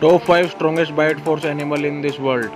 Top 5 strongest bite force animal in this world.